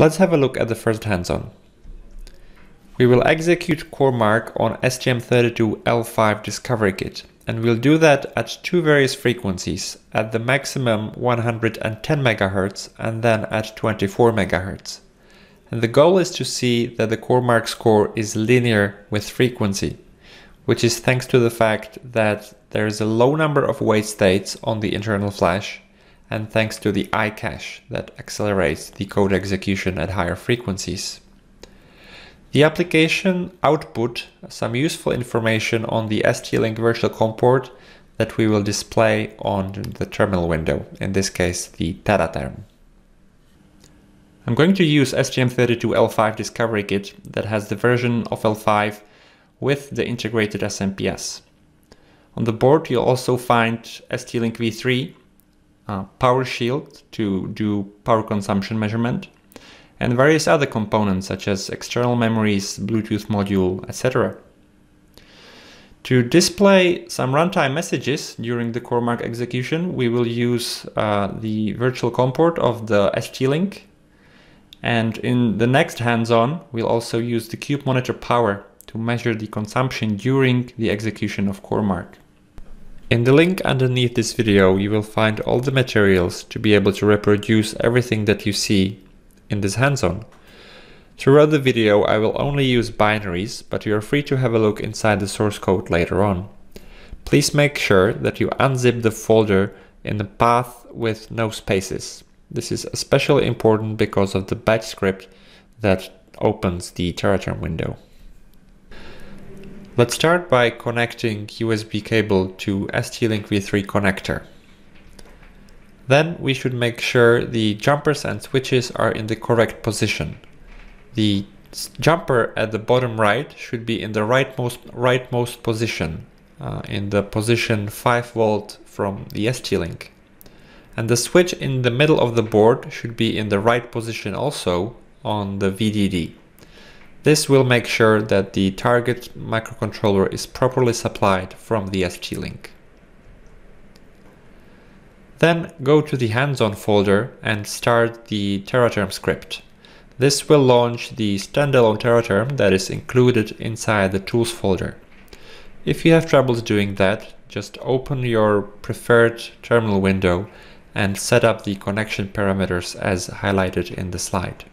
Let's have a look at the first hands-on. We will execute CoreMark on STM32L5 Discovery Kit, and we'll do that at two various frequencies, at the maximum 110 MHz and then at 24 MHz. And the goal is to see that the CoreMark score is linear with frequency, which is thanks to the fact that there is a low number of wait states on the internal flash, and thanks to the iCache that accelerates the code execution at higher frequencies. The application output some useful information on the ST-Link virtual COM port that we will display on the terminal window, in this case the TeraTerm. I'm going to use STM32L5 Discovery Kit that has the version of L5 with the integrated SMPS. On the board you'll also find ST-Link V3, uh, Power Shield to do power consumption measurement, and various other components such as external memories, Bluetooth module, etc. To display some runtime messages during the CoreMark execution, we will use uh, the virtual COM port of the ST-Link. And in the next hands-on, we'll also use the Cube Monitor Power to measure the consumption during the execution of CoreMark. In the link underneath this video, you will find all the materials to be able to reproduce everything that you see in this hands-on. Throughout the video I will only use binaries, but you are free to have a look inside the source code later on. Please make sure that you unzip the folder in the path with no spaces. This is especially important because of the batch script that opens the TeraTerm window. Let's start by connecting USB cable to ST-Link V3 connector. Then we should make sure the jumpers and switches are in the correct position. The jumper at the bottom right should be in the rightmost, rightmost position, uh, in the position 5 volt from the ST-Link. And the switch in the middle of the board should be in the right position also on the VDD. This will make sure that the target microcontroller is properly supplied from the ST-Link. Then go to the hands-on folder and start the TeraTerm script. This will launch the standalone TeraTerm that is included inside the tools folder. If you have troubles doing that, just open your preferred terminal window and set up the connection parameters as highlighted in the slide.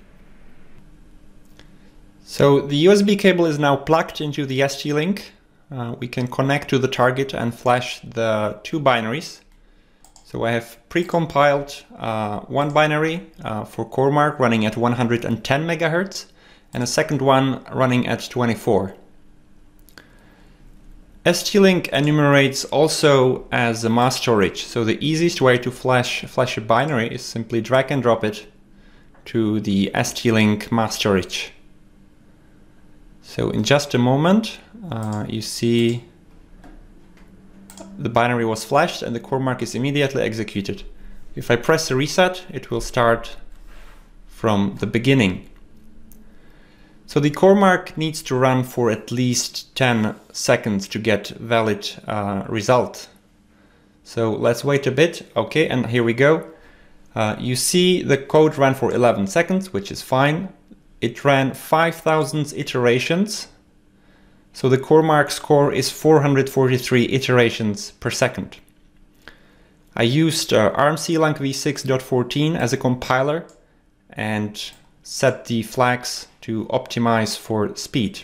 So the USB cable is now plugged into the ST-Link. Uh, we can connect to the target and flash the two binaries. So I have pre-compiled uh, one binary uh, for CoreMark running at 110 megahertz and a second one running at 24. ST-Link enumerates also as a mass storage. So the easiest way to flash, flash a binary is simply drag and drop it to the ST-Link mass storage. So in just a moment, uh, you see the binary was flashed and the CoreMark is immediately executed. If I press the reset, it will start from the beginning. So the CoreMark needs to run for at least 10 seconds to get valid uh, result. So let's wait a bit. Okay, and here we go. Uh, you see the code ran for 11 seconds, which is fine. It ran 5000 iterations so the CoreMark score is 443 iterations per second. I used uh, ARM-CLang v6.14 as a compiler and set the flags to optimize for speed.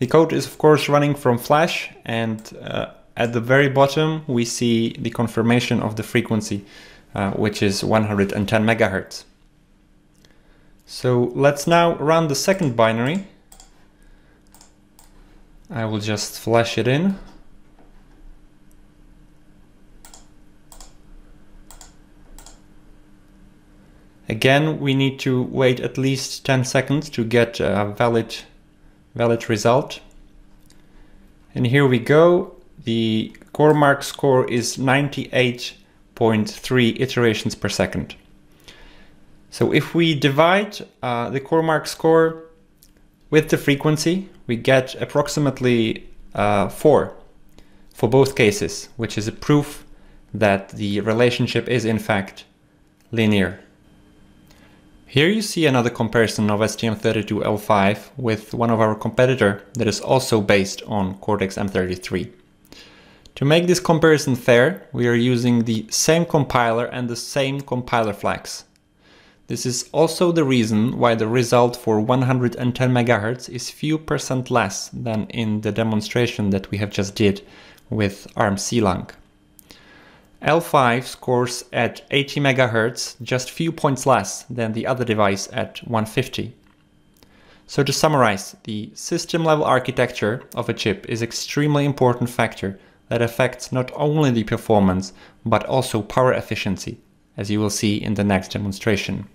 The code is of course running from Flash and uh, at the very bottom we see the confirmation of the frequency uh, which is 110 megahertz. So let's now run the second binary I will just flash it in. Again, we need to wait at least 10 seconds to get a valid, valid result. And here we go. The CoreMark score is 98.3 iterations per second. So if we divide uh, the CoreMark score with the frequency, we get approximately uh, 4 for both cases, which is a proof that the relationship is in fact linear. Here you see another comparison of STM32L5 with one of our competitor that is also based on Cortex-M33. To make this comparison fair, we are using the same compiler and the same compiler flags. This is also the reason why the result for 110 MHz is few percent less than in the demonstration that we have just did with ARM C-Lang. L5 scores at 80 MHz just few points less than the other device at 150. So to summarize, the system level architecture of a chip is extremely important factor that affects not only the performance, but also power efficiency, as you will see in the next demonstration.